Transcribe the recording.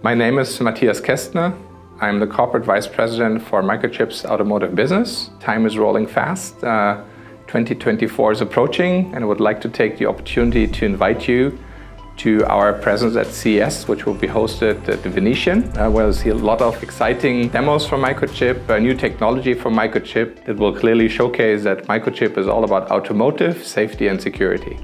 My name is Matthias Kaestner. I'm the Corporate Vice President for Microchip's automotive business. Time is rolling fast. Uh, 2024 is approaching, and I would like to take the opportunity to invite you to our presence at CES, which will be hosted at the Venetian, uh, where you'll see a lot of exciting demos from Microchip, uh, new technology from Microchip that will clearly showcase that Microchip is all about automotive, safety, and security.